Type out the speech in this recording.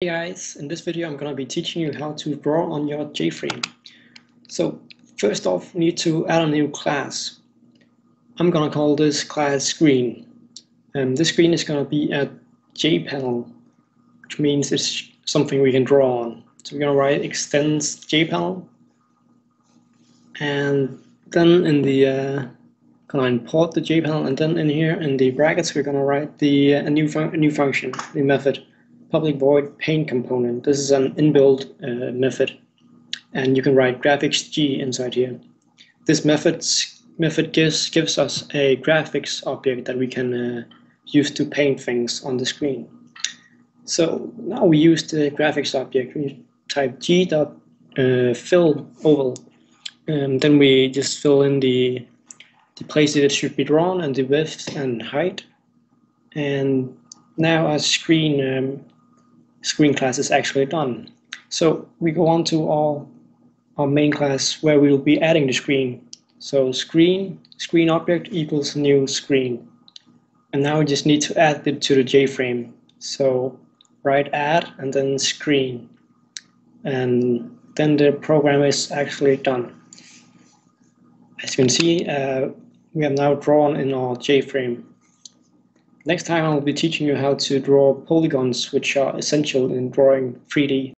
Hey guys, in this video I'm going to be teaching you how to draw on your JFrame. So first off we need to add a new class. I'm going to call this class screen. And this screen is going to be a JPanel, which means it's something we can draw on. So we're going to write extends JPanel and then in the uh, going to import the JPanel and then in here in the brackets we're going to write the uh, a new, a new function, the method public void paint component. This is an inbuilt uh, method, and you can write graphics G inside here. This methods, method gives, gives us a graphics object that we can uh, use to paint things on the screen. So now we use the graphics object. We type g dot uh, fill oval, and then we just fill in the the places it should be drawn and the width and height. And now our screen um, screen class is actually done. So we go on to our, our main class where we will be adding the screen. So screen, screen object equals new screen. And now we just need to add it to the JFrame. So write add and then screen. And then the program is actually done. As you can see, uh, we have now drawn in our JFrame. Next time I will be teaching you how to draw polygons which are essential in drawing 3D